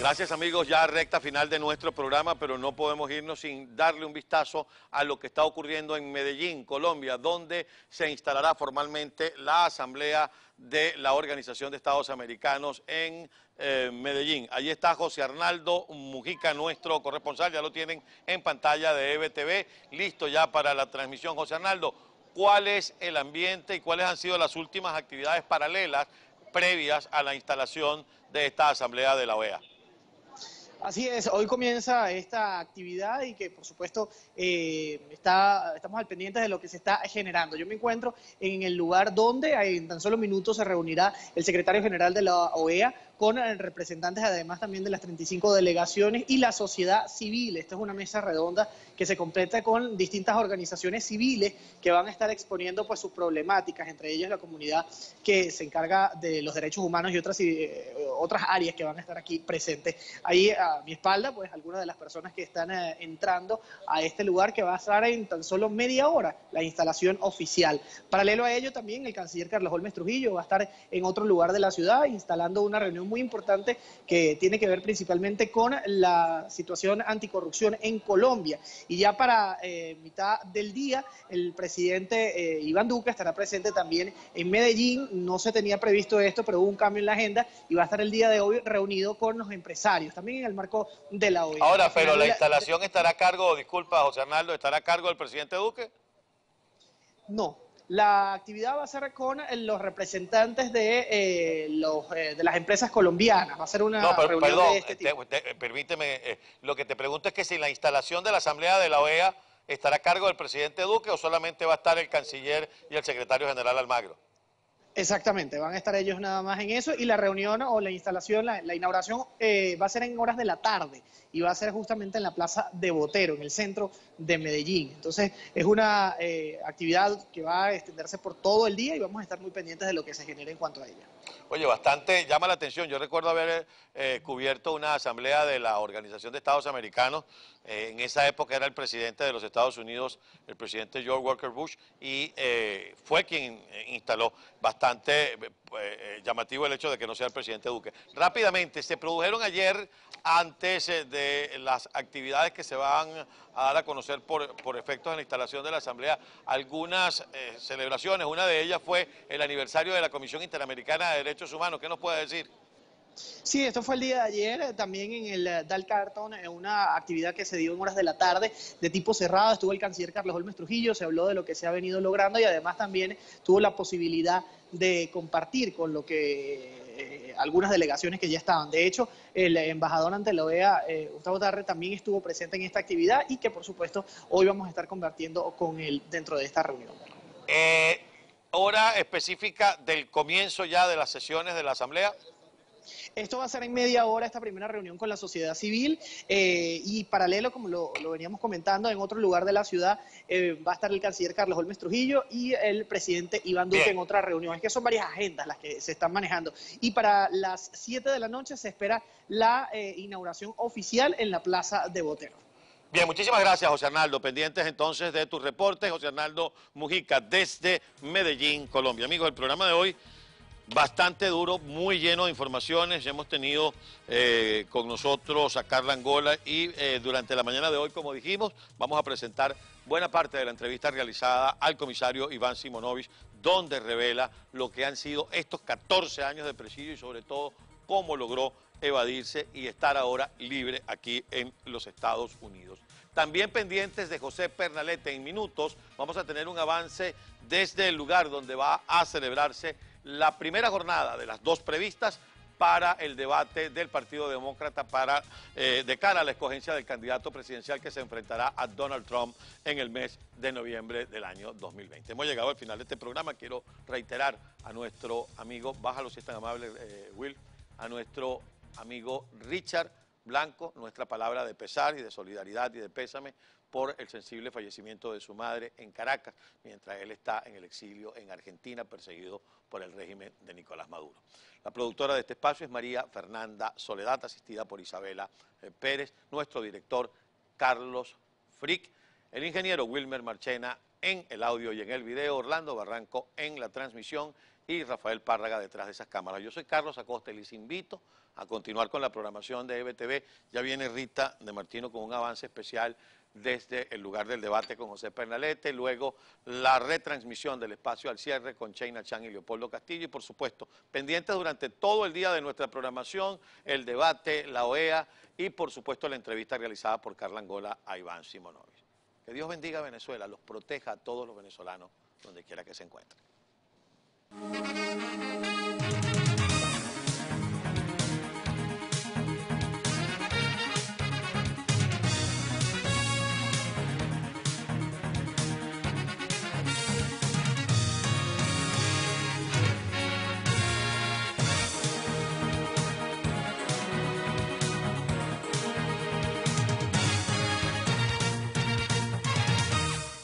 Gracias amigos, ya recta final de nuestro programa, pero no podemos irnos sin darle un vistazo a lo que está ocurriendo en Medellín, Colombia, donde se instalará formalmente la Asamblea de la Organización de Estados Americanos en eh, Medellín. Allí está José Arnaldo Mujica, nuestro corresponsal, ya lo tienen en pantalla de EBTV, listo ya para la transmisión. José Arnaldo, ¿cuál es el ambiente y cuáles han sido las últimas actividades paralelas previas a la instalación de esta Asamblea de la OEA? Así es, hoy comienza esta actividad y que por supuesto eh, está, estamos al pendiente de lo que se está generando. Yo me encuentro en el lugar donde en tan solo minutos se reunirá el secretario general de la OEA con representantes además también de las 35 delegaciones y la sociedad civil. Esta es una mesa redonda que se completa con distintas organizaciones civiles que van a estar exponiendo pues sus problemáticas, entre ellas la comunidad que se encarga de los derechos humanos y otras, eh, otras áreas que van a estar aquí presentes. Ahí a mi espalda pues algunas de las personas que están eh, entrando a este lugar que va a estar en tan solo media hora la instalación oficial. Paralelo a ello también el canciller Carlos Holmes Trujillo va a estar en otro lugar de la ciudad instalando una reunión muy importante que tiene que ver principalmente con la situación anticorrupción en Colombia. Y ya para eh, mitad del día, el presidente eh, Iván Duque estará presente también en Medellín. No se tenía previsto esto, pero hubo un cambio en la agenda y va a estar el día de hoy reunido con los empresarios, también en el marco de la OEA. Ahora, pero la instalación estará a cargo, disculpa José Arnaldo, ¿estará a cargo del presidente Duque? No, la actividad va a ser con eh, los representantes de, eh, los, eh, de las empresas colombianas. Va a ser una no, perdón, este permíteme, lo que te pregunto es que si la instalación de la Asamblea de la OEA estará a cargo del presidente Duque o solamente va a estar el canciller y el secretario general Almagro. Exactamente, van a estar ellos nada más en eso y la reunión o la instalación, la, inauguración eh, va a ser en horas de la tarde y va a ser justamente en la Plaza de Botero, en el centro de Medellín. Entonces es una eh, actividad que va a extenderse por todo el día y vamos a estar muy pendientes de lo que se genere en cuanto a ella. Oye, bastante llama la atención. Yo recuerdo haber eh, cubierto una asamblea de la Organización de Estados Americanos. Eh, en esa época era el presidente de los Estados Unidos, el presidente George Walker Bush, y eh, fue quien instaló bastante llamativo el hecho de que no sea el presidente Duque. Rápidamente, se produjeron ayer, antes de las actividades que se van a dar a conocer por, por efectos de la instalación de la asamblea, algunas celebraciones. Una de ellas fue el aniversario de la Comisión Interamericana de Derechos Humanos. ¿Qué nos puede decir? Sí, esto fue el día de ayer, eh, también en el eh, Dal Carton, en una actividad que se dio en horas de la tarde de tipo cerrado. Estuvo el canciller Carlos Olmes Trujillo, se habló de lo que se ha venido logrando y además también tuvo la posibilidad de compartir con lo que eh, algunas delegaciones que ya estaban. De hecho, el embajador ante la OEA, Gustavo Tarre, también estuvo presente en esta actividad y que por supuesto hoy vamos a estar compartiendo con él dentro de esta reunión hora específica del comienzo ya de las sesiones de la Asamblea? Esto va a ser en media hora esta primera reunión con la sociedad civil eh, y paralelo, como lo, veníamos comentando, en otro lugar de la ciudad eh, va a estar el canciller Carlos Holmes Trujillo y el presidente Iván Duque en otra reunión. Es que son varias agendas las que se están manejando. Y para las 7 de la noche se espera la eh, inauguración oficial en la Plaza de Botero. Bien, muchísimas gracias, José Arnaldo. Pendientes entonces de tu reporte, José Arnaldo Mujica, desde Medellín, Colombia. Amigos, el programa de hoy bastante duro, muy lleno de informaciones. Hemos tenido eh, con nosotros a Carla Angola y eh, durante la mañana de hoy, como dijimos, vamos a presentar buena parte de la entrevista realizada al comisario Iván Simonovich, donde revela lo que han sido estos 14 años de presidio y sobre todo cómo logró evadirse y estar ahora libre aquí en los Estados Unidos. También pendientes de José Pernalete, en minutos vamos a tener un avance desde el lugar donde va a celebrarse la primera jornada de las dos previstas para el debate del Partido Demócrata para, eh, de cara a la escogencia del candidato presidencial que se enfrentará a Donald Trump en el mes de noviembre del año 2020. Hemos llegado al final de este programa. Quiero reiterar a nuestro amigo, bájalo si es tan amable, eh, Will, a nuestro amigo Richard Blanco, nuestra palabra de pesar y de solidaridad y de pésame por el sensible fallecimiento de su madre en Caracas, mientras él está en el exilio en Argentina, perseguido por el régimen de Nicolás Maduro. La productora de este espacio es María Fernanda Soledad, asistida por Isabela eh, Pérez, nuestro director Carlos Frick, el ingeniero Wilmer Marchena en el audio y en el video, Orlando Barranco en la transmisión y Rafael Párraga detrás de esas cámaras. Yo soy Carlos Acosta y les invito a continuar con la programación de EBTV. Ya viene Rita de Martino con un avance especial desde el lugar del debate con José Pernalete, luego la retransmisión del espacio al cierre con Cheina Chan y Leopoldo Castillo y por supuesto pendientes durante todo el día de nuestra programación, el debate, la OEA y por supuesto la entrevista realizada por Carla Angola a Iván Simonovic. Que Dios bendiga a Venezuela, los proteja a todos los venezolanos donde quiera que se encuentren. Música